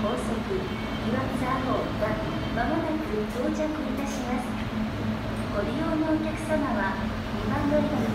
高速岩津ツ号はまもなく到着いたします。ご利用のお客様は2番乗り場